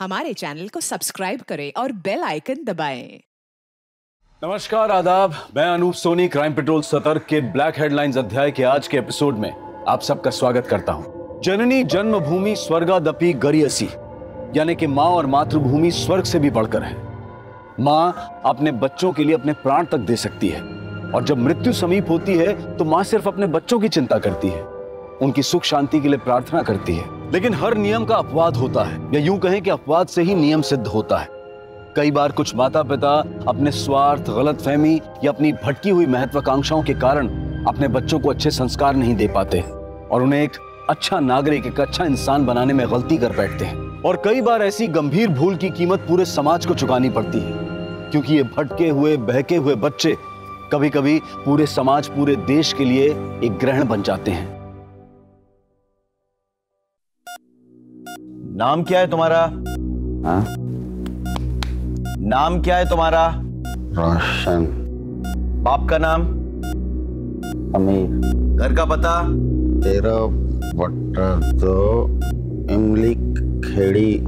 हमारे चैनल को सब्सक्राइब करें और बेल आइकन दबाएँ। नमस्कार, आदाब। मैं अनूप सोनी, क्राइम पेट्रोल सतर्क के ब्लैक हेडलाइंस अध्याय के आज के एपिसोड में आप सबका स्वागत करता हूँ। जननी जन्मभूमि स्वर्गादपि गरियसी, यानी कि माँ और मातृभूमि स्वर्ग से भी बढ़कर है। माँ अपने बच्चों के लिए अपने प्राण तक दे सकती है, और जब मृत्यु समीप होती है तो माँ सिर्फ़ अपने बच्चों की चिंता करती है, उनकी सुख शांति के लिए प्रार्थना करती है। लेकिन हर नियम का अपवाद होता है, या यूँ कहें कि अपवाद से ही नियम सिद्ध होता है। कई बार कुछ माता पिता अपने स्वार्थ गलत फहमी या अपनी भटकी हुई महत्वाकांक्षाओं के कारण अपने बच्चों को अच्छे संस्कार नहीं दे पाते और उन्हें एक अच्छा नागरिक, एक अच्छा इंसान बनाने में गलती कर बैठते हैं। और कई बार ऐसी गंभीर भूल की कीमत पूरे समाज को चुकानी पड़ती है, क्योंकि ये भटके हुए, बहके हुए बच्चे कभी कभी पूरे समाज, पूरे देश के लिए एक ग्रहण बन जाते हैं। नाम क्या है तुम्हारा? हाँ? नाम क्या है तुम्हारा? रोशन। बाप का नाम? अमीर। घर का पता? तेरा बट्टा दो इमली खेड़ी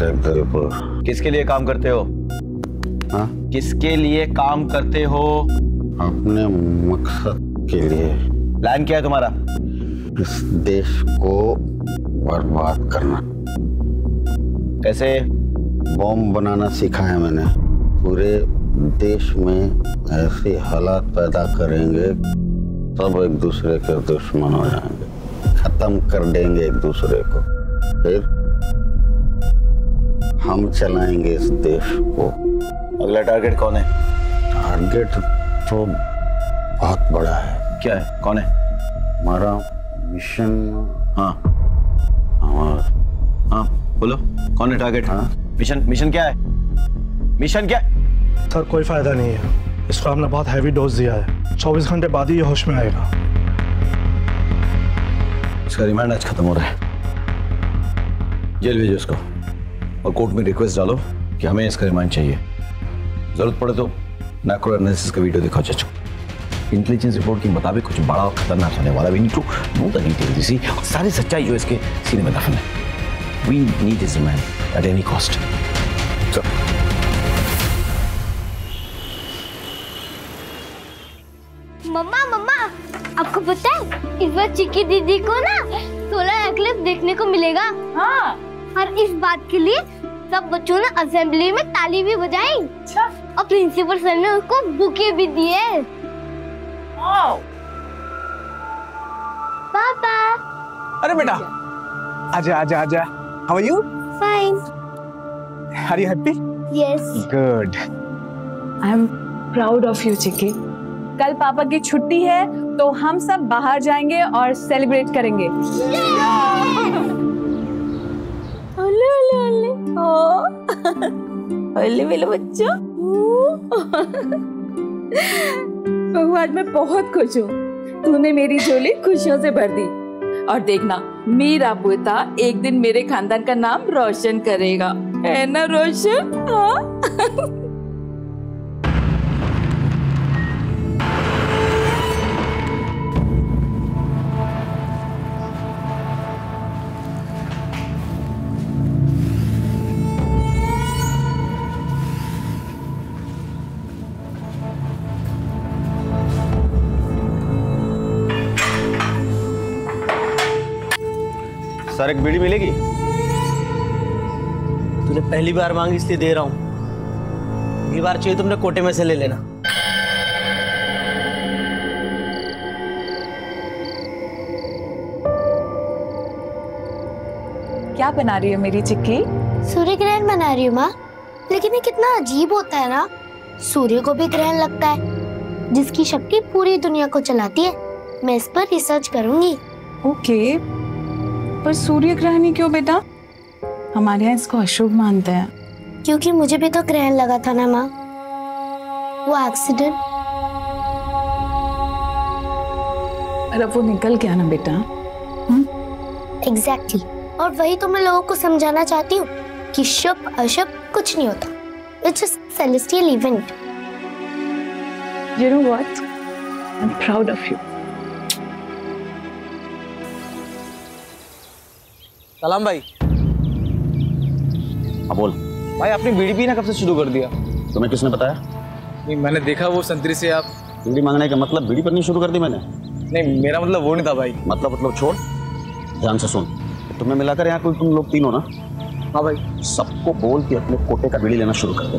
जगदलपुर। किसके लिए काम करते हो? हाँ? किसके लिए काम करते हो? अपने मकसद के लिए। प्लान क्या है तुम्हारा? इस देश को बर्बाद करना। कैसे? बॉम्ब बनाना सीखा है मैंने। पूरे देश में ऐसे हालात पैदा करेंगे सब एक दूसरे के दुश्मन हो जाएँगे। खत्म कर देंगे एक दूसरे को। फिर हम चलाएँगे इस देश को। अगला टारगेट कौन है? टारगेट तो बहुत बड़ा है। क्या है? कौन है? हमारा मिशन हाँ। हमारा हाँ। बोलो। कौन है टारगेट हाँ? मिशन मिशन क्या है? मिशन क्या सर कोई फ़ायदा नहीं है। इसको हमने बहुत हैवी डोज दिया है। 24 घंटे बाद ही ये होश में आएगा। इसका रिमांड आज खत्म हो रहा है। जेल भेजो इसको। और कोर्ट में रिक्वेस्ट डालो कि हमें इसका रिमांड चाहिए। ज़रूरत पड़े तो मैक्रो एनालिसिस का वीडियो दिखाओ चाचू। इंटेलिजेंस रिपोर्ट के मुताबिक कुछ बड़ा और खतरनाक होने वाला we need to know the detail सारी सच्चाई जो इसके सीने में दफन है। We need this remand at any cost मम्मा मम्मा आपको पता है इस बार चिक्की दीदी को ना सोलर एक्लिप्स देखने को मिलेगा। हाँ। और इस बात के लिए सब बच्चों ने असेंबली में ताली भी बजाई। अच्छा। और प्रिंसिपल सर ने उसको बुके भी दिए पापा। अरे बेटा आजा आजा आजा। Are you fine are you happy yes good I am proud of you Chikki कल पापा की छुट्टी है तो हम सब बाहर जाएँगे और सेलिब्रेट करेंगे। ओले ओले ओले। ओ। ओले मेरे बच्चों। भगवान मैं बहुत खुश हूँ। तूने मेरी झोली खुशियों से भर दी। और देखना, मेरा पोता एक दिन मेरे खानदान का नाम रोशन करेगा। है ना रोशन? हाँ। सर एक बीड़ी मिलेगी? तूने पहली बार मांगी इसलिए दे रहा हूँ। ये बार चाहिए तुमने कोटे में से ले लेना। क्या बना रही है मेरी चिक्की? सूर्य ग्रहण बना रही हूँ माँ। लेकिन ये कितना अजीब होता है ना। सूर्य को भी ग्रहण लगता है जिसकी शक्ति पूरी दुनिया को चलाती है। मैं इस पर रिसर्च करूँगी। ओके पर सूर्य ग्रहण ही क्यों बेटा? हमारे यहाँ इसको अशुभ मानते हैं। क्योंकि मुझे भी तो ग्रहण लगा था ना माँ। वो एक्सीडेंट और अब वो निकल गया ना बेटा। Exactly exactly. और वही तो मैं लोगों को समझाना चाहती हूँ कि शुभ अशुभ कुछ नहीं होता। It's just celestial event you know what I am proud of you सलाम भाई। अब बोल। भाई आपने बीड़ी पीना कब से शुरू कर दिया? तुम्हें किसने बताया? नहीं मैंने देखा वो संतरी से आप बीड़ी मांगने का मतलब बीड़ी पड़नी शुरू कर दी मैंने? नहीं मेरा मतलब वो नहीं था भाई। मतलब मतलब छोड़। ध्यान से सुन। तुम्हें मिलाकर यहाँ कोई तुम लोग तीन हो ना? हाँ भाई। सबको बोल के अपने कोटे का बीड़ी लेना शुरू कर दे।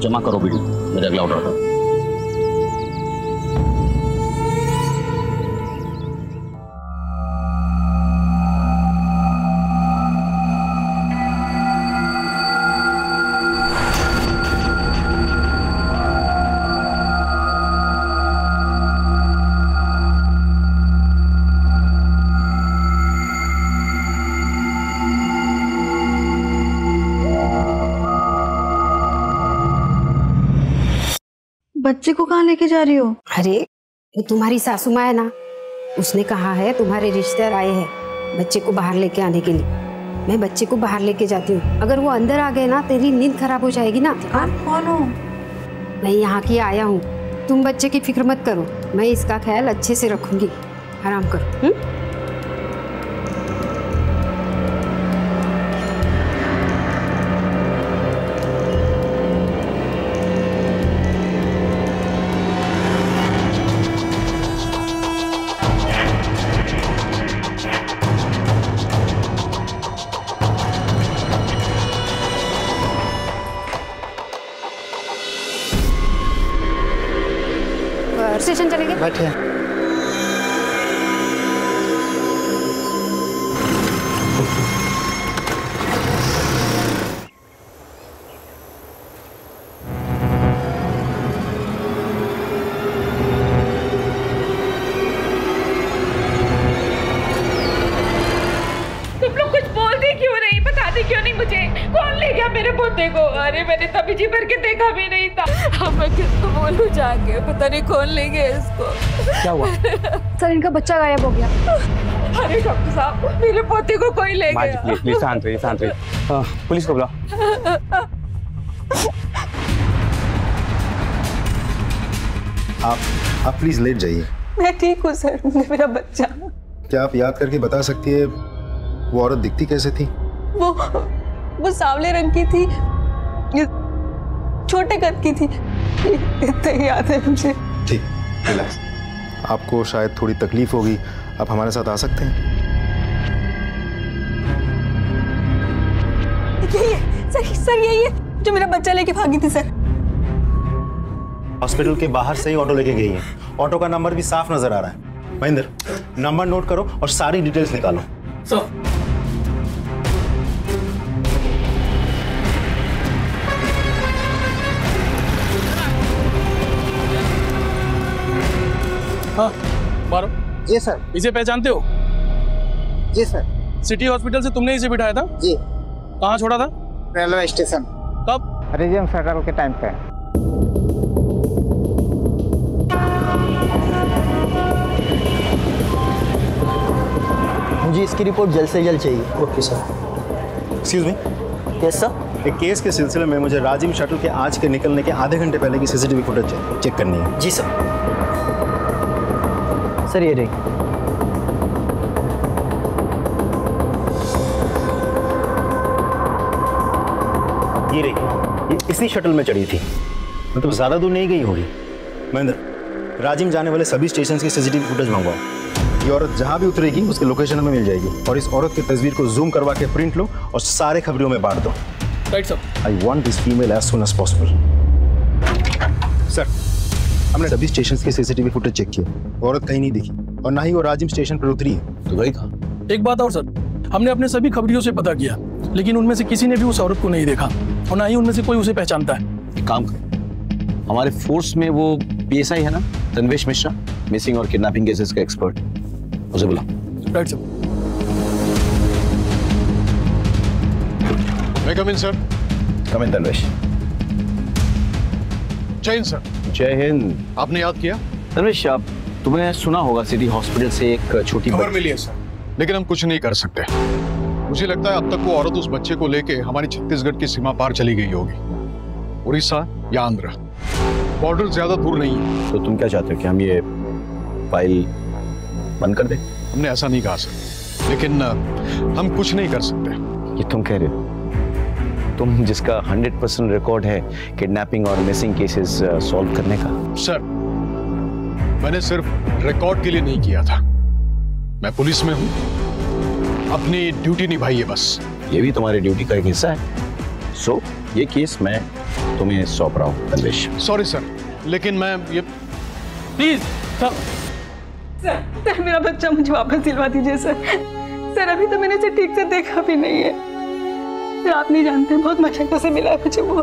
जमा करो बीड़ी। मेरे अगला ऑर्डर था बच्चे को कहाँ लेके जा रही हो? अरे वो तुम्हारी सासू माँ है ना? उसने कहा है तुम्हारे रिश्तेदार आए हैं बच्चे को बाहर लेके आने के लिए। मैं बच्चे को बाहर लेके जाती हूँ। अगर वो अंदर आ गए ना तेरी नींद खराब हो जाएगी ना? हाँ कौन हो? मैं यहाँ की आया हूँ। तुम बच्चे की फ़िक्र मत करो। मैं इसका ख्याल अच्छे से रखूँगी। आराम करो हुँ? अरे मैंने तभी जी भर के देखा भी नहीं था। अब मैं किसको बोलूँ जाके? पता नहीं कौन ले गया इसको। क्या हुआ? सर इनका बच्चा गायब हो गया। अरे डॉक्टर साहब मेरे पोते को कोई ले गया। प्लीज़ प्लीज़ शांत रहिए शांत रहिए। हाँ, पुलिस को बुलाओ। आप आप प्लीज़ लेट जाइए। मैं ठीक हूँ सर मेरा बच्चा। क्या आप याद करके बता सकती है वो औरत दिखती कैसे थी? वो वो सांवले रंग की थी। छोटे कद की थी। इतना ही याद है मुझे। ठीक रिलैक्स आपको शायद थोड़ी तकलीफ़ होगी। आप हमारे साथ आ सकते हैं। यही है सर सर यही है जो मेरा बच्चा लेके भागी थी सर। हॉस्पिटल के बाहर से ही ऑटो लेके गई है। ऑटो का नंबर भी साफ़ नज़र आ रहा है। महेंद्र नंबर नोट करो और सारी डिटेल्स निकालो। हाँ जी सर इसे पहचानते हो? जी सर सिटी हॉस्पिटल से तुमने इसे बिठाया था? जी। कहाँ छोड़ा था? रेलवे स्टेशन कब? रिजम सर्कल के टाइम पे। मुझे इसकी रिपोर्ट जल्द से जल्द चाहिए। Okay sir excuse me yes sir एक केस के सिलसिले में मुझे राजिम शटल के आज के निकलने के आधे घंटे पहले की सीसीटीवी फुटेज चेक करनी है। जी सर सर ये रही ये रही ये इसी शटल में चढ़ी थी। मतलब ज़्यादा दूर नहीं गई होगी। महेंद्र राजिम जाने वाले सभी स्टेशन की सीसीटीवी फुटेज मंगवाओ। ये औरत जहाँ भी उतरेगी उसके लोकेशन में मिल जाएगी। और इस औरत की तस्वीर को जूम करवा के प्रिंट लो और सारे खबरों में बांट दो। Right sir I want this female as soon as possible sir हमने सभी स्टेशन की सीसीटीवी फुटेज चेक किया औरत कहीं नहीं दिखी और ना ही वो राजिम स्टेशन पर उतरी है। तो गई था एक बात और सर। हमने अपने सभी खबरियों से पता किया लेकिन उनमें से किसी ने भी उस औरत को नहीं देखा और ना ही उनमें से कोई उसे पहचानता है। एक काम कर। हमारे फोर्स में वो पीएसआई है ना? तन्वेश मिश्रा मिसिंग और किडनैपिंग केसेस का एक्सपर्ट उसे बुला। राइट सर मैं कम इन सर कम इन तन्वेश जय हिंद सर। जय हिंद। आपने याद किया? तन्वेश आप तुमने सुना होगा सिटी हॉस्पिटल से एक छोटी खबर मिली है सर। लेकिन हम कुछ नहीं कर सकते। मुझे लगता है अब तक वो औरत उस बच्चे को लेके हमारी छत्तीसगढ़ की सीमा पार चली गई होगी। उड़ीसा या आंध्र। बॉर्डर ज़्यादा दूर नहीं है। तो तुम क्या चाहते हो कि हम ये फ़ाइल बंद कर दें? हमने ऐसा नहीं कहा सर। लेकिन हम कुछ नहीं कर सकते। ये तुम कह रहे हो? तुम जिसका 100 परसेंट रिकॉर्ड है किडनैपिंग और मिसिंग केसेस सॉल्व करने का? सर मैंने सिर्फ़ रिकॉर्ड के लिए नहीं किया था। मैं पुलिस में हूँ। अपनी ड्यूटी निभाई है बस। ये भी तुम्हारी ड्यूटी का एक हिस्सा है। सो so, ये केस मैं तुम्हें सौंप रहा हूँ तन्वेश सॉरी सर लेकिन मैं ये प्लीज़ सर सर मेरा बच्चा मुझे वापस दिलवा दीजिए सर सर अभी तो मैंने इसे ठीक से देखा भी नहीं है। सर आप नहीं जानते बहुत मशक्कत से मिला है मुझे वो।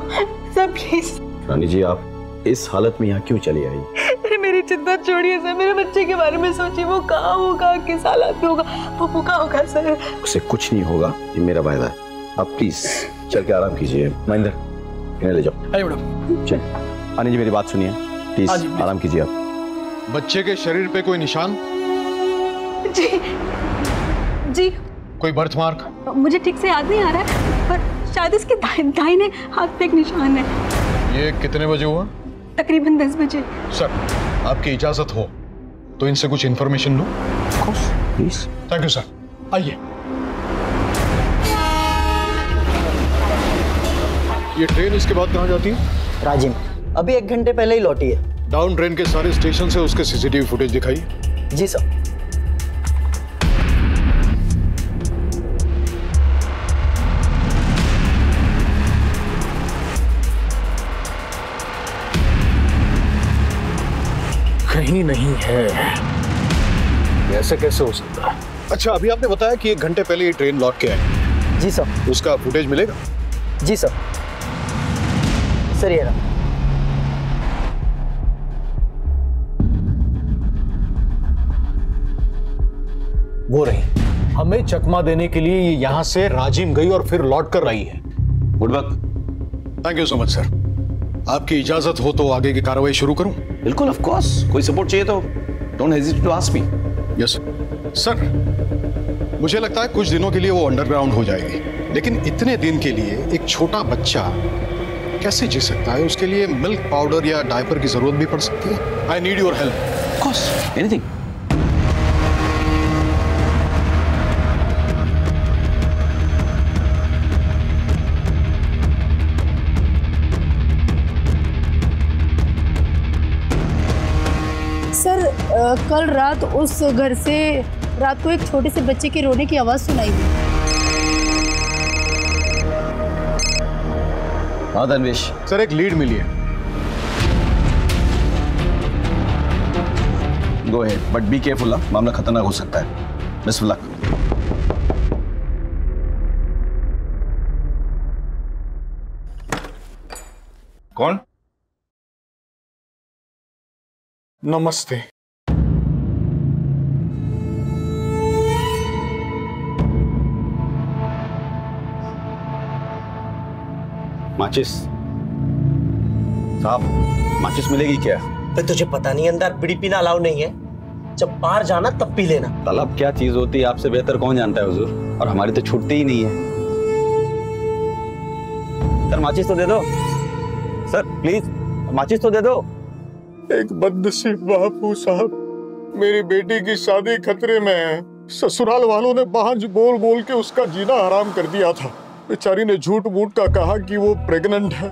सर प्लीज़ रानी जी आप इस हालत में यहाँ क्यों चली आई? अरे मेरी चिंता छोड़िए सर। मेरे बच्चे के बारे में सोचिए वो कहाँ होगा किस हालत में होगा? वो भूखा होगा सर। उसे कुछ नहीं होगा ये मेरा वायदा है। आप प्लीज़ चल के आराम कीजिए। महेंद्र इन्हें ले जाओ। अरे मैडम। चल। आनी जी मेरी बात सुनिए। प्लीज़ हाँ प्लीज़। आराम कीजिए आप। बच्चे के शरीर पे कोई निशान? जी। जी। कोई बर्थ मार्क? मुझे ठीक से याद नहीं आ रहा है पर शायद इसके दाहिने हाथ पे एक निशान है। ये कितने बजे हुआ? तकरीबन दस बजे। सर आपकी इजाज़त हो तो इनसे कुछ इंफॉर्मेशन लो? प्लीज़ थैंक यू सर आइए। ये ट्रेन इसके बाद कहाँ जाती है? राजिम अभी एक घंटे पहले ही लौटी है। डाउन ट्रेन के सारे स्टेशन से उसके सीसीटीवी फुटेज दिखाइए। जी सर है। ऐसे कैसे हो सकता है? अच्छा अभी आपने बताया कि एक घंटे पहले ये ट्रेन लौट के आई। जी सर। उसका फुटेज मिलेगा? जी सर। सर ये रहा। वो रही। हमें चकमा देने के लिए ये यहाँ से राजिम गई और फिर लौट कर रही है। गुड वक्त thank you so much sir आपकी इजाज़त हो तो आगे की कार्रवाई शुरू करूँ? बिल्कुल ऑफ़ कोर्स कोई सपोर्ट चाहिए तो don't hesitate to ask me yes sir मुझे लगता है कुछ दिनों के लिए वो अंडरग्राउंड हो जाएगी। लेकिन इतने दिन के लिए एक छोटा बच्चा कैसे जी सकता है? उसके लिए मिल्क पाउडर या डायपर की ज़रूरत भी पड़ सकती है? I need your help course anything sir कल रात उस घर से रात को एक छोटे से बच्चे के रोने की आवाज़ सुनाई दी। हाँ धनवेश सर एक लीड मिली है। Go ahead but be careful मामला खतरनाक हो सकता है। बेस्ट ऑफ़ लक कौन? नमस्ते। माचिस। साहब माचिस मिलेगी क्या? तो तुझे पता नहीं अंदर बीड़ी पीना अलाउ नहीं है। जब बाहर जाना तब पी लेना। तलब क्या चीज़ होती है आपसे बेहतर कौन जानता है हुजूर? और हमारी तो छुट्टी ही नहीं है। सर माचिस तो दे दो। सर प्लीज़ माचिस तो दे दो। एक बदनसीब बापू साहब मेरी बेटी की शादी खतरे में है। ससुराल वालों ने बाहर बोल बोल के उसका जीना आराम कर दिया था। बेचारी ने झूठ मूठ का कहा कि वो प्रेग्नेंट है।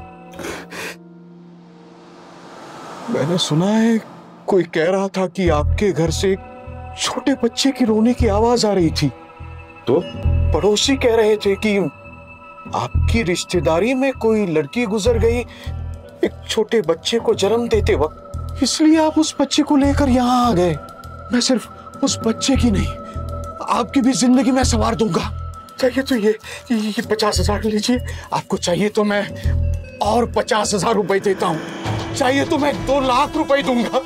मैंने सुना है कोई कह रहा था कि आपके घर से छोटे बच्चे की रोने की आवाज़ आ रही थी। तो? पड़ोसी कह रहे थे कि आपकी रिश्तेदारी में कोई लड़की गुजर गई एक छोटे बच्चे को जन्म देते वक्त। इसलिए आप उस बच्चे को लेकर यहाँ आ गए। मैं सिर्फ़ उस बच्चे की नहीं आपकी भी ज़िंदगी में संवार दूँगा। चाहिए तो ये ये, ये पचास हज़ार लीजिए। आपको चाहिए तो मैं और पचास हज़ार रुपए देता हूँ। चाहिए तो मैं दो लाख रुपए दूँगा।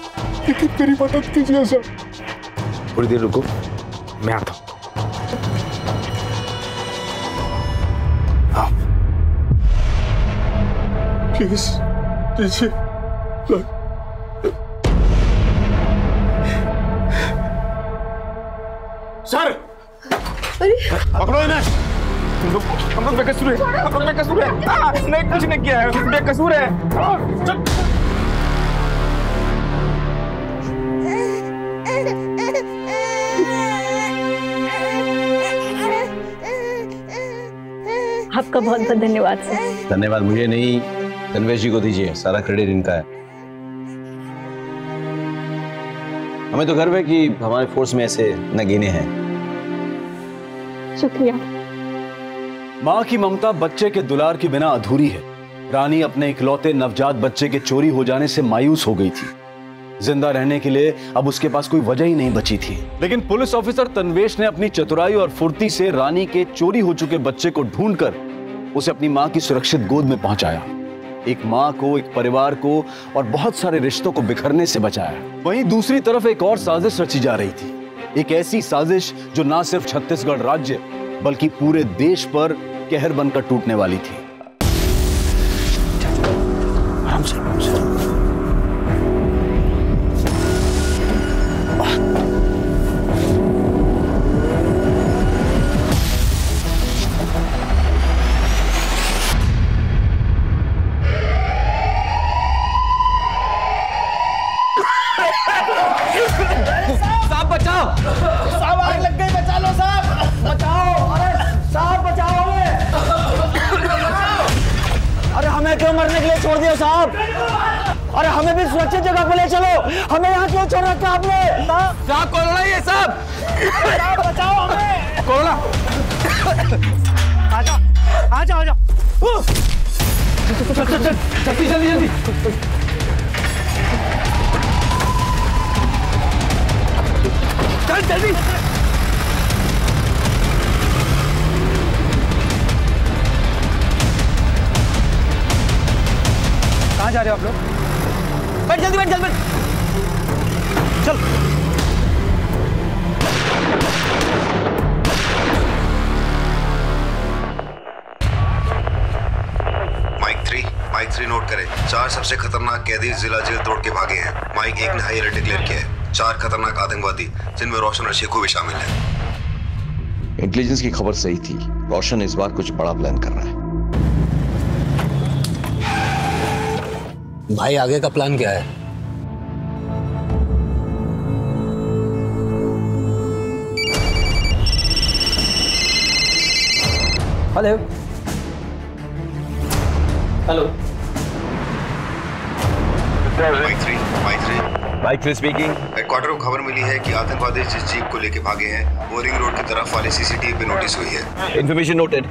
लेकिन मेरी मदद कीजिए सर। थोड़ी देर रुको मैं आता हूँ। प्लीज़ लीजिए पकड़ो इन्हें। हम लोग हम लोग बेकसूर है। हम लोग बेकसूर है। नहीं कुछ नहीं किया है। बेकसूर है। आपका बहुत बहुत धन्यवाद सर। धन्यवाद मुझे नहीं। तन्वेश जी को दीजिए। सारा क्रेडिट इनका है। हमें तो गर्व है कि हमारे फोर्स में ऐसे नगीने हैं। शुक्रिया। माँ की ममता बच्चे के दुलार के बिना अधूरी है। रानी अपने इकलौते नवजात बच्चे के चोरी हो जाने से मायूस हो गई थी। ज़िंदा रहने के लिए अब उसके पास कोई वजह ही नहीं बची थी। लेकिन पुलिस ऑफिसर तन्वेश ने अपनी चतुराई और फुर्ती से रानी के चोरी हो चुके बच्चे को ढूंढकर उसे अपनी माँ की सुरक्षित गोद में पहुँचाया। एक माँ को, एक परिवार को और बहुत सारे रिश्तों को बिखरने से बचाया। वहीं दूसरी तरफ़ एक और साजिश रची जा रही थी। एक ऐसी साजिश जो ना सिर्फ़ छत्तीसगढ़ राज्य, बल्कि पूरे देश पर कहर बनकर टूटने वाली थी। अरे हमें भी सुरक्षित जगह पे ले चलो। हमें यहाँ क्यों छोड़ रखा आपने? साहब कोरोना ये साहब बचाओ हमें। कोरोना। आजा आजा आजा। जल्दी जल्दी जल्दी। चल जल्दी। कहाँ जा रहे हो आप लोग? बैठ जल्दी बैठ जल्दी बैठ। चल। Mike three mike three note करें। चार सबसे खतरनाक कैदी जिला जेल तोड़ के भागे हैं। माइक एक ने हाई अलर्ट डिक्लेयर किया है। चार खतरनाक आतंकवादी जिनमें रोशन और शेखू भी शामिल है। इंटेलिजेंस की खबर सही थी। रोशन इस बार कुछ बड़ा प्लान कर रहा है। भाई आगे का प्लान क्या है? Hello hello mike three speaking headquarter को खबर मिली है कि आतंकवादी जिस जीप को लेके भागे हैं वो रिंग रोड की तरफ़ वाले सीसीटीवी पे नोटिस हुई है। इन्फॉर्मेशन नोटेड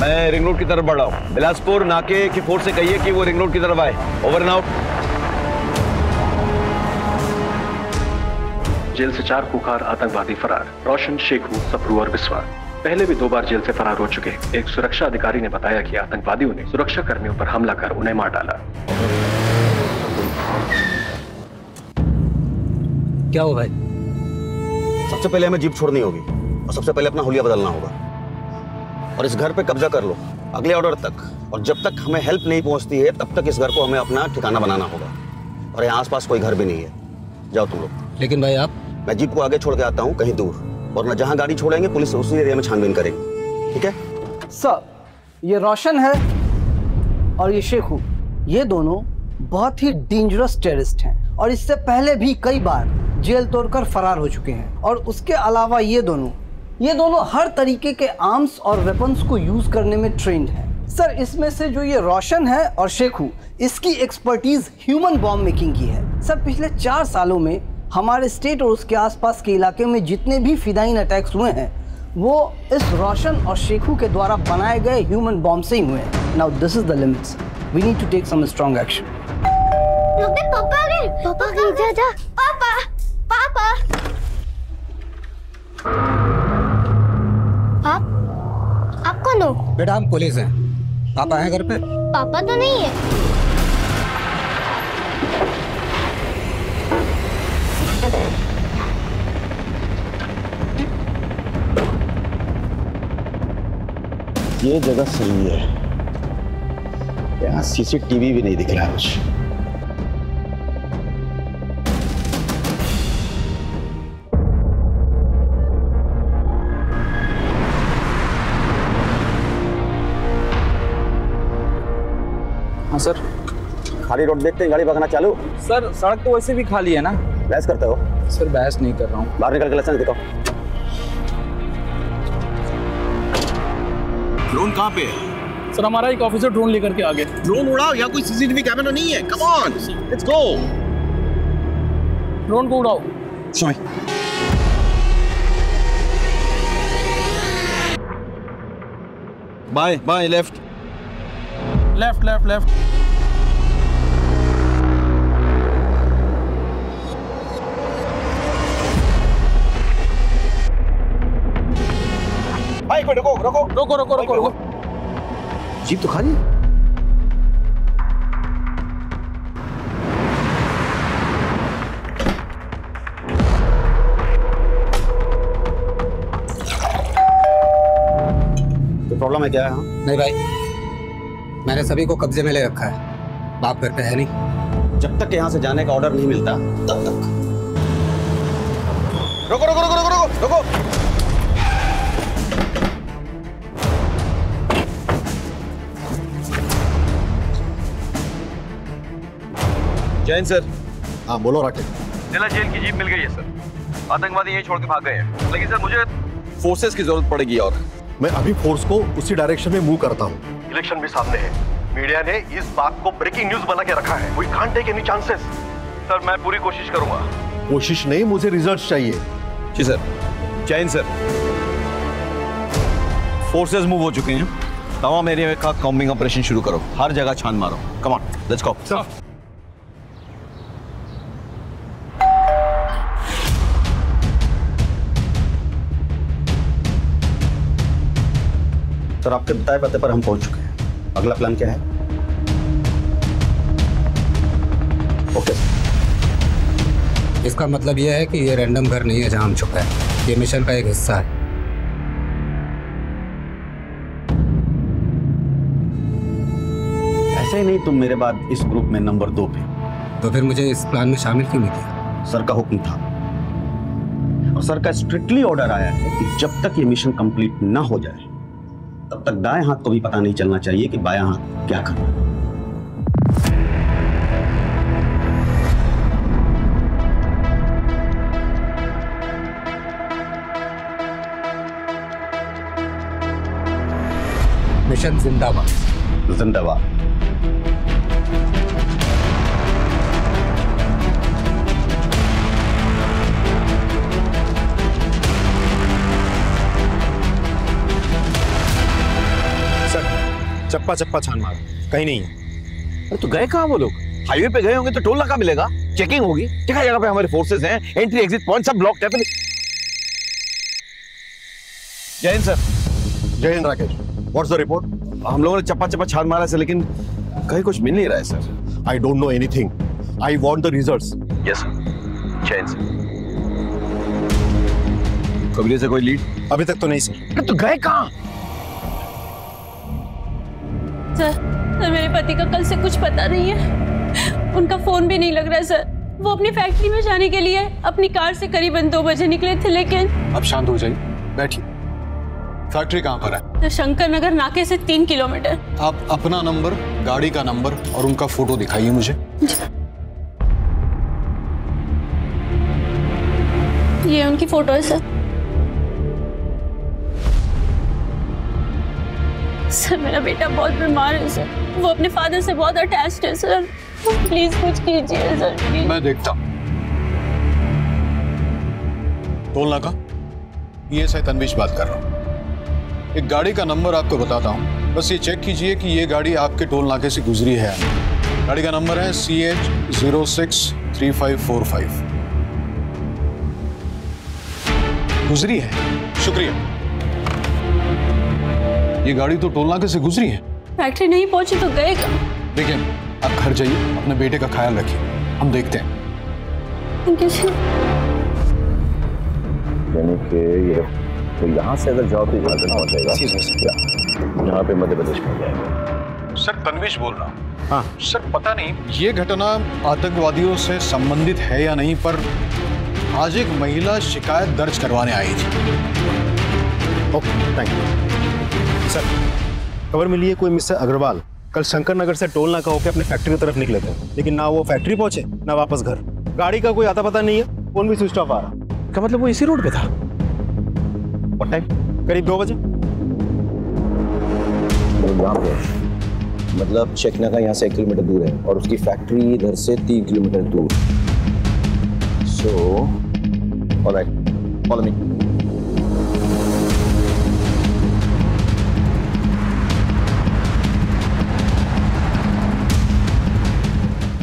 मैं रिंग रोड की तरफ़ बढ़ रहा हूँ। बिलासपुर नाके की फोर्स से कहिए कि वो रिंग रोड की तरफ़ आए। ओवर एंड आउट जेल से चार कुखार आतंकवादी फरार। रोशन शेखू सप्रू और बिस्वा। पहले भी दो बार जेल से फरार हो चुके एक सुरक्षा अधिकारी ने बताया कि आतंकवादियों ने सुरक्षा कर्मियों पर हमला कर उन्हें मार डाला। क्या हुआ भाई? सबसे पहले हमें जीप छोड़नी होगी और सबसे पहले अपना हुलिया बदलना होगा। और इस घर पे कब्जा कर लो। अगले ऑर्डर तक। और जब तक हमें हेल्प नहीं पहुँचती है तब तक इस घर को हमें अपना ठिकाना बनाना होगा। और यहाँ आसपास कोई घर भी नहीं है। जाओ तुम लोग। लेकिन भाई आप? मैं जीप को आगे छोड़ के आता हूँ कहीं दूर। और मैं जहाँ गाड़ी छोड़ेंगे पुलिस उसी एरिया में छानबीन करेगी। ठीक है? सर ये रोशन है और ये शेखू। ये दोनों बहुत ही डेंजरस टेररिस्ट हैं। और इससे पहले भी कई बार जेल तोड़कर फरार हो चुके हैं। और उसके अलावा ये दोनों ये दोनों हर तरीके के आर्म्स और वेपन्स को यूज़ करने में ट्रेंड हैं। सर इसमें से जो ये रोशन है और शेखू इसकी एक्सपर्टीज ह्यूमन बॉम्ब मेकिंग की है। सर पिछले चार सालों में हमारे स्टेट और उसके आसपास के इलाके में जितने भी फिदाइन अटैक्स हुए हैं वो इस रोशन और शेखू के द्वारा बनाए गए ह्यूमन बॉम्ब से ही हुए हैं। Now this is the limits we need to take some strong action पापा गए। पापा गए। जा जा। पापा पापा। कौन हो बेटा हम पुलिस हैं। पापा हैं घर पे? पापा तो नहीं है। ये जगह सही है। यहाँ सीसीटीवी भी नहीं दिख रहा कुछ सर। खाली रोड देखते ही गाड़ी भगना चालू? सर सड़क तो वैसे भी खाली है ना? बहस करते हो? सर बहस नहीं कर रहा हूँ। बाहर निकल के लाइसेंस दिखाओ। ड्रोन कहाँ पे है? सर हमारा एक ऑफिसर ड्रोन लेकर के आ गए ड्रोन उड़ाओ या कोई सीसीटीवी कैमरा नहीं है। Come on let's go drone को उड़ाओ। Show bye bye left left left left रुको रुको रुको रुको जीप तो खाली? तो प्रॉब्लम है क्या? है नहीं भाई मैंने सभी को कब्जे में ले रखा है। बाप घर पे है नहीं। जब तक यहाँ से जाने का ऑर्डर नहीं मिलता तब तक। रुको रुको रुको रुको रुको रुको। जैन सर। हाँ बोलो राकेश। जिला जेल की जीप मिल गई है सर। आतंकवादी यहीं छोड़ के भाग गए हैं। लेकिन सर मुझे फोर्सेस की ज़रूरत पड़ेगी और। मैं अभी फोर्स को उसी डायरेक्शन में मूव करता हूँ। इलेक्शन भी सामने है। मीडिया ने इस बात को ब्रेकिंग न्यूज़ बना के रखा है। We can't take any chances sir मैं पूरी कोशिश करूँगा। कोशिश नहीं मुझे रिज़ल्ट चाहिए। जी sir. Jain sir. Forces move हो चुके हैं। तमाम एरिया का कॉम्बिंग ऑपरेशन शुरू करो। हर जगह छान मारो। Come on let's go sir. आपके बताए पते पर हम पहुँच चुके हैं। अगला प्लान क्या है? ओके इसका मतलब यह है कि ये रैंडम घर नहीं है जहाँ हम छुपे हैं। ये मिशन का एक हिस्सा है। ऐसे ही नहीं तुम मेरे बाद इस ग्रुप में नंबर दो पे तो फिर मुझे इस प्लान में शामिल क्यों नहीं किया? सर का हुक्म था। और सर का स्ट्रिक्टली ऑर्डर आया है कि जब तक ये मिशन कंप्लीट ना हो जाए तब तक दाएँ हाथ को भी पता नहीं चलना चाहिए कि बाया हाथ क्या कर रहा है। मिशन जिंदाबाद। जिंदाबाद। चप्पा चप्पा छान मार। कहीं नहीं। है अरे तो गए कहाँ वो लोग? हाईवे पे गए होंगे तो टोल नाका मिलेगा? चेकिंग होगी। जगह जगह पे हमारे फोर्सेस हैं। एंट्री एग्जिट पॉइंट सब ब्लॉक है। जय हिंद सर जय Hind Rakesh. What's the report हम लोगों ने चप्पा चप्पा छान मारा है सर लेकिन कहीं कुछ मिल नहीं रहा है sir I don't know anything I want the results yes जय हिंद सर कबीर से कोई लीड अभी तक तो नहीं सर तो गए कहाँ? सर सर मेरे पति का कल से कुछ पता नहीं है। उनका फ़ोन भी नहीं लग रहा है सर। वो अपनी फैक्ट्री में जाने के लिए अपनी कार से करीबन दो बजे निकले थे लेकिन अब शांत हो जाइए। बैठिए। फैक्ट्री कहाँ पर है? सर शंकर नगर नाके से तीन किलोमीटर। आप अपना नंबर गाड़ी का नंबर और उनका फ़ोटो दिखाइए मुझे। ये उनकी फ़ोटो है सर। सर, मेरा बेटा बहुत बीमार है, सर। वो अपने फादर से बहुत अटैच्ड है, सर। प्लीज़ कुछ कीजिए, सर मैं देखता टोल नाका ये से तनवीश बात कर रहा हूँ। एक गाड़ी का नंबर आपको बताता हूँ। बस ये चेक कीजिए कि ये गाड़ी आपके टोल नाके से गुजरी है गाड़ी का नंबर है C H zero six three five four five गुजरी है। शुक्रिया। ये गाड़ी तो टोल नाके से गुजरी है। फैक्ट्री नहीं पहुँची तो गए देखिए आप घर जाइए अपने बेटे का ख्याल रखिए। हम देखते हैं। यानी कि ये तो यहाँ से अगर जाओ तो झारखंड पहुँच जाएगा। यहाँ पे मध्य प्रदेश पहुँच जाएगा। सर तनवीश बोल रहा हूँ। हाँ। सर पता नहीं ये घटना आतंकवादियों से संबंधित है या नहीं पर आज एक महिला शिकायत दर्ज करवाने आई थी। Okay thank you sir. खबर मिली है कोई मिस्टर अग्रवाल? कल शंकर नगर से टोल नाका होकर अपने फैक्ट्री की तरफ़ निकले थे लेकिन ना वो फैक्ट्री पहुँचे ना वापस घर। गाड़ी का कोई आता पता नहीं है फ़ोन भी स्विच ऑफ़ आ रहा। का मतलब वो इसी रोड पे था? और टाइम करीब दो बजे। यहाँ पे। मतलब चेकना का यहाँ से एक किलोमीटर दूर है और उसकी फैक्ट्री इधर से तीन किलोमीटर दूर। सो ऑलराइट फॉलो मी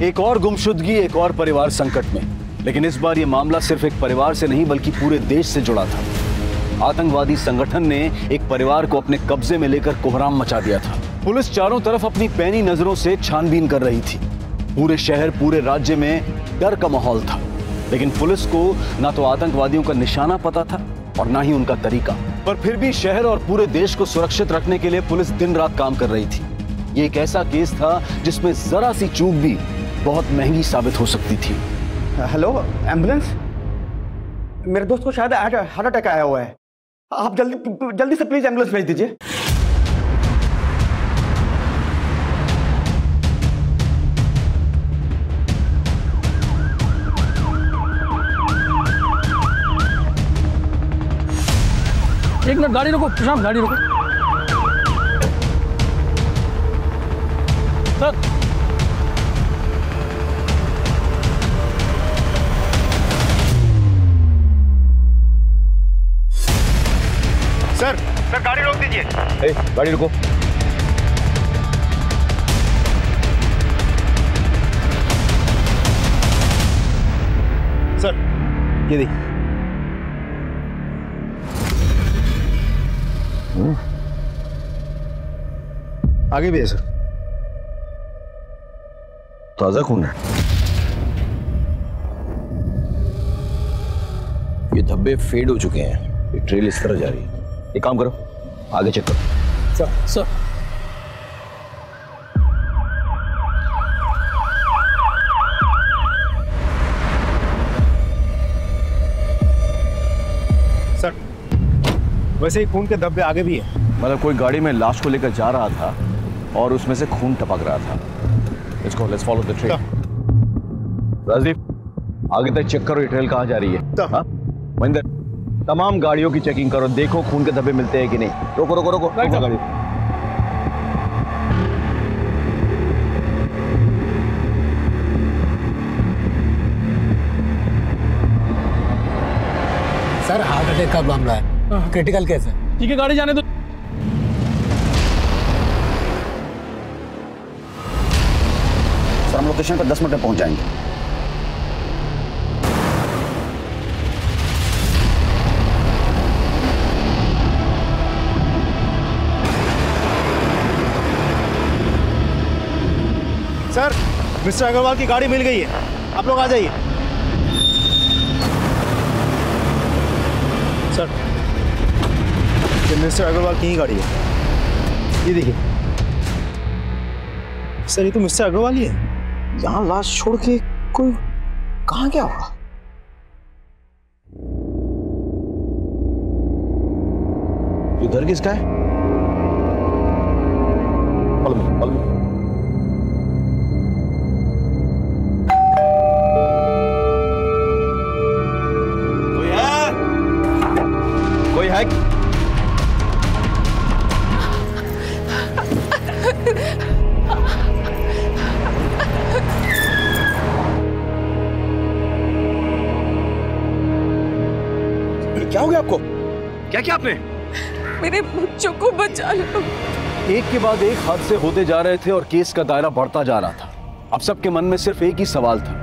एक और गुमशुदगी एक और परिवार संकट में। लेकिन इस बार यह मामला सिर्फ़ एक परिवार से नहीं, बल्कि पूरे देश से जुड़ा था। आतंकवादी संगठन ने एक परिवार को अपने कब्जे में लेकर कोहराम मचा दिया था। पुलिस चारों तरफ़ अपनी पैनी नज़रों से छानबीन कर रही थी। पूरे शहर, पूरे राज्य में डर का माहौल था। लेकिन पुलिस को ना तो आतंकवादियों का निशाना पता था और ना ही उनका तरीका। पर फिर भी शहर और पूरे देश को सुरक्षित रखने के लिए पुलिस दिन रात काम कर रही थी। ये एक ऐसा केस था जिसमें जरा सी चूक भी बहुत महँगी साबित हो सकती थी। हेलो एंबुलेंस मेरे दोस्त को शायद हार्ट अटैक आया हुआ है। आप जल्दी जल्दी से प्लीज़ एंबुलेंस भेज दीजिए। एक मिनट गाड़ी रोको प्रशांत गाड़ी रोको। सर सर सर गाड़ी रोक दीजिए। गाड़ी रुको। सर। ये देखिए आगे भी है सर। ताज़ा खून है। ये धब्बे फेड हो चुके हैं। ये ट्रेल इस तरह जा रही है। एक काम करो आगे चेक करो। Sir sir. सर वैसे ही खून के धब्बे आगे भी है। मतलब कोई गाड़ी में लाश को लेकर जा रहा था और उसमें से खून टपक रहा था। इसको let's follow the trail Rajdeep आगे तक चेक करो ये ट्रेल कहाँ जा रही है। हाँ? महेंद्र तमाम गाड़ियों की चेकिंग करो देखो खून के धब्बे मिलते हैं कि नहीं। रोको रोको रोको रोको गाड़ी सर हार्ट अटैक का मामला है। क्रिटिकल केस है। ठीक है गाड़ी जाने दो। सर हम लोकेशन पर 10 मिनट में पहुँच जाएँगे। मिस्टर अग्रवाल की गाड़ी मिल गई है। आप लोग आ जाइए। सर, ये मिस्टर अग्रवाल की ही गाड़ी है। ये देखिए। सर, ये तो मिस्टर अग्रवाल ही है। यहाँ लाश छोड़ के कोई कहाँ गया होगा? घर किसका है? बचा लो एक के बाद एक हादसे होते जा रहे थे और केस का दायरा बढ़ता जा रहा था। अब सबके मन में सिर्फ़ एक ही सवाल था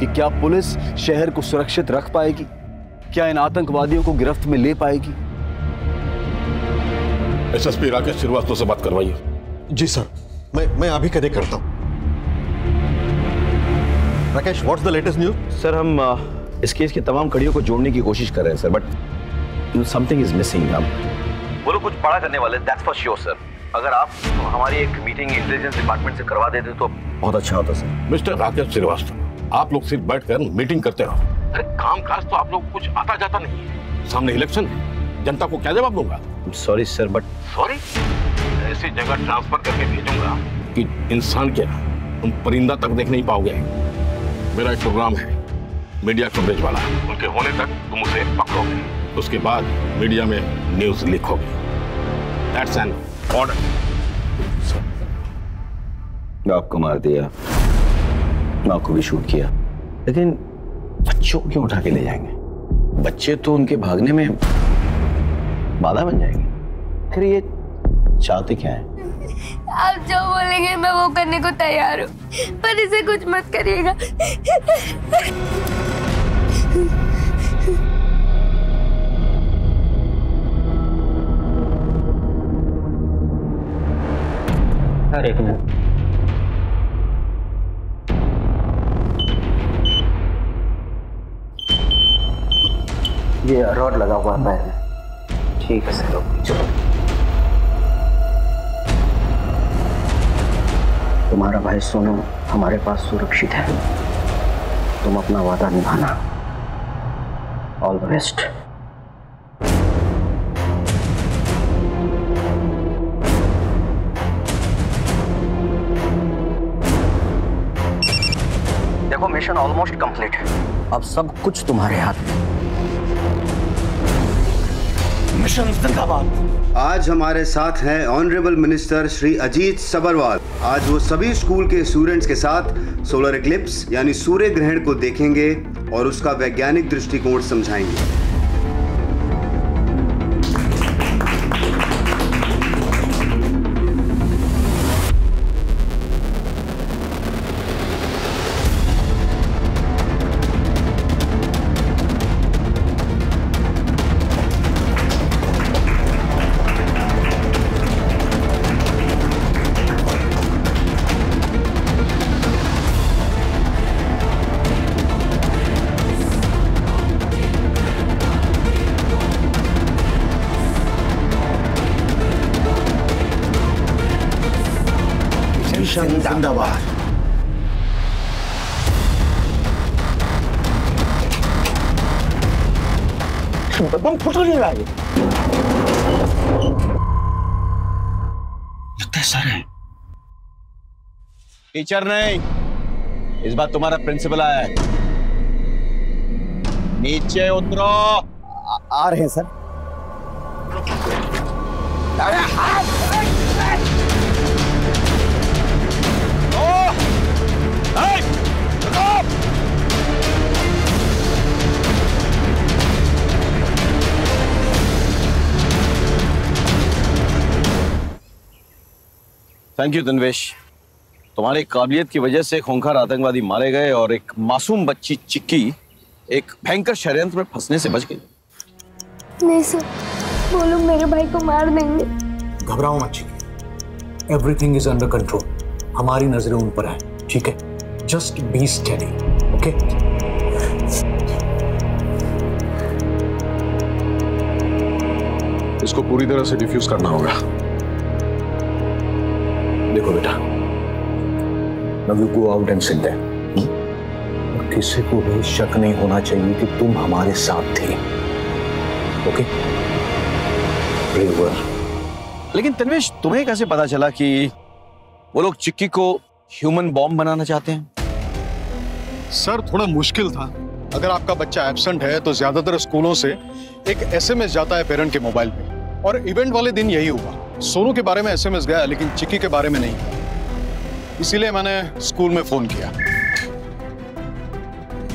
कि क्या पुलिस शहर को सुरक्षित रख पाएगी? क्या इन आतंकवादियों को गिरफ्त में ले पाएगी? एसएसपी राकेश श्रीवास्तव से बात करवाइए। जी सर मैं मैं अभी कदे करता हूँ। Rakesh what's the latest news sir हम इस केस की तमाम कड़ियों को जोड़ने की कोशिश कर रहे हैं sir but something is missing हम। वो लोग कुछ बड़ा करने वाले दैट्स फॉर श्योर सर अगर आप हमारी एक मीटिंग इंटेलिजेंस डिपार्टमेंट से करवा देते तो बहुत अच्छा होता सर मिस्टर राकेश श्रीवास्तव आप लोग सिर्फ़ बैठकर मीटिंग करते रहो। अरे काम काज तो आप लोग कुछ आता जाता नहीं है। सामने इलेक्शन है। जनता को क्या जवाब दूँगा? सॉरी सर बट सॉरी ऐसी जगह ट्रांसफ़र करके भेजूँगा। कि इंसान क्या तुम परिंदा तक देख नहीं पाओगे। मेरा एक प्रोग्राम है मीडिया कवरेज वाला। उनके होने तक तुम उसे पकड़ोगे। उसके बाद मीडिया में न्यूज़ लीक होगी दैट्स एन ऑर्डर आपको मार दिया। माँ को भी शूट किया। लेकिन बच्चों क्यों उठा के ले जाएँगे? बच्चे तो उनके भागने में बाधा बन जाएँगे। फिर ये चाहते क्या है? आप जो बोलेंगे मैं वो करने को तैयार हूँ पर इसे कुछ मत करिएगा। एक मिनट ये रॉड लगा हुआ है। ठीक है, सर, ओके, चलो। तुम्हारा भाई सोनू हमारे पास सुरक्षित है। तुम अपना वादा निभाना। All the best mission almost complete है अब सब कुछ तुम्हारे हाथ में। मिशन जिंदाबाद। आज हमारे साथ हैं ऑनरेबल मिनिस्टर श्री अजीत सबरवाल आज वो सभी स्कूल के स्टूडेंट्स के साथ सोलर इक्लिप्स यानी सूर्य ग्रहण को देखेंगे और उसका वैज्ञानिक दृष्टिकोण समझाएँगे। मिशन जिंदाबाद बम लगता है सर है टीचर नहीं। इस बार तुम्हारा प्रिंसिपल आया है। नीचे उतरो। आ, आ रहे हैं सर। थैंक यू तन्वेश तुम्हारी काबिलियत की वजह से खूंखार आतंकवादी मारे गए और एक मासूम बच्ची चिक्की एक भयंकर षड्यंत्र में फंसने से बच गई। नहीं सर वो लोग मेरे भाई को मार देंगे। घबराओ मत Chiki everything is under control हमारी नज़रें उन पर है ठीक है? जस्ट बी स्टेडी ओके इसको पूरी तरह से डिफ्यूज करना होगा। देखो बेटा now you go out and sit किसी को भी शक नहीं होना चाहिए कि तुम हमारे साथ थे ओके वेरी लेकिन तन्वेश, तुम्हें कैसे पता चला कि वो लोग चिक्की को ह्यूमन बॉम्ब बनाना चाहते हैं? सर थोड़ा मुश्किल था। अगर आपका बच्चा एबसेंट है तो ज़्यादातर स्कूलों से एक एसएमएस जाता है पेरेंट के मोबाइल पे। और इवेंट वाले दिन यही हुआ। सोनू के बारे में एसएमएस गया लेकिन चिक्की के बारे में नहीं। इसीलिए मैंने स्कूल में फ़ोन किया।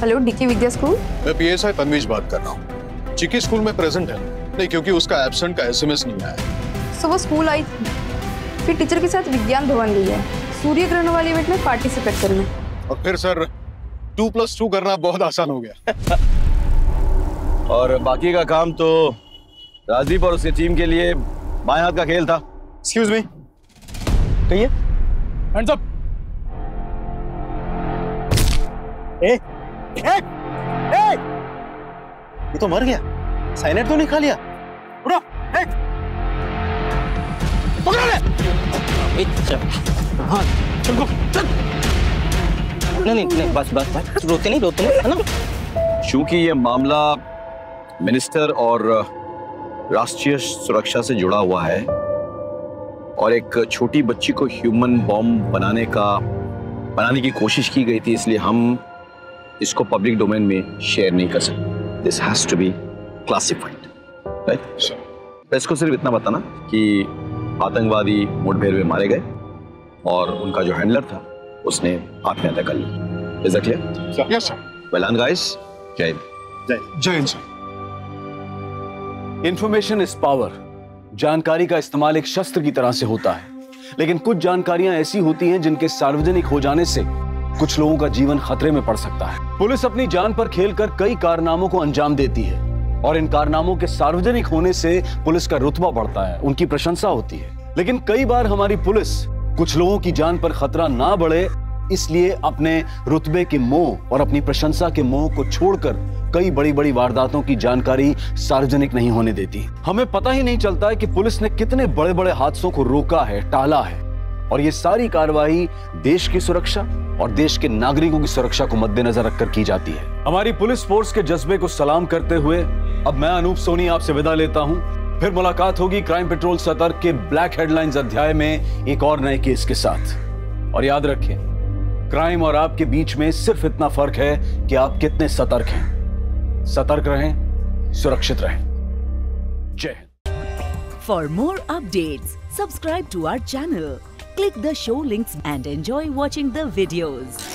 हेलो डीके विद्या स्कूल मैं पीएसआई तनवीज बात कर रहा हूँ। चिक्की स्कूल में प्रेजेंट है। नहीं क्योंकि उसका एबसेंट का एसएमएस नहीं आया। सो वो स्कूल आई फिर टीचर के साथ विज्ञान भवन गई है। सूर्य ग्रहण वाले इवेंट में पार्टिसिपेट करने। और फिर सर टू प्लस टू करना बहुत आसान हो गया। और बाकी का काम तो राजदीप और उसकी टीम के लिए बाएँ हाथ का खेल था। एक्सक्यूज मी कहिए। हैंड्स अप ए, ए, ए, ये तो मर गया। साइनेट तो नहीं खा लिया? उठो। ए, पकड़ो ले। हाँ चल गो चल। नहीं नहीं नहीं बस बस बस। रोते नहीं रोते नहीं है ना? चूँकि ये मामला मिनिस्टर और राष्ट्रीय सुरक्षा से जुड़ा हुआ है और एक छोटी बच्ची को ह्यूमन बॉम्ब बनाने का बनाने की कोशिश की गई थी इसलिए हम इसको पब्लिक डोमेन में शेयर नहीं कर सकते। This has to be classified right press को सिर्फ़ इतना बताना कि आतंकवादी मुठभेड़ में मारे गए और उनका जो हैंडलर था उसने आत्महत्या कर ली is that clear yes sir well guys जय हिंद जय Hind sir information is power जानकारी का इस्तेमाल एक शस्त्र की तरह से होता है। लेकिन कुछ जानकारियाँ ऐसी होती हैं जिनके सार्वजनिक हो जाने से कुछ लोगों का जीवन खतरे में पड़ सकता है। पुलिस अपनी जान पर खेलकर कई कारनामों को अंजाम देती है। और इन कारनामों के सार्वजनिक होने से पुलिस का रुतबा बढ़ता है। उनकी प्रशंसा होती है। लेकिन कई बार हमारी पुलिस कुछ लोगों की जान पर खतरा ना बढ़े, इसलिए अपने रुतबे के मोह और अपनी प्रशंसा के मोह को छोड़कर कई बड़ी बड़ी वारदातों की जानकारी सार्वजनिक नहीं होने देती। हमें पता ही नहीं चलता है कि पुलिस ने कितने बड़े बड़े हादसों को रोका है, टाला है। और ये सारी कार्रवाई देश की सुरक्षा और देश के नागरिकों की सुरक्षा को मद्देनजर रखकर की जाती है। हमारी पुलिस फोर्स के जज्बे को सलाम करते हुए, अब मैं अनूप सोनी आपसे विदा लेता हूँ। फिर मुलाकात होगी क्राइम पेट्रोल सतर्क के ब्लैक हेडलाइंस अध्याय में एक और नए केस के साथ। और याद रखें क्राइम और आपके बीच में सिर्फ़ इतना फ़र्क है कि आप कितने सतर्क हैं। सतर्क रहें सुरक्षित रहें। Jai Hind. For more updates, subscribe to our channel, click the show links and enjoy watching the videos.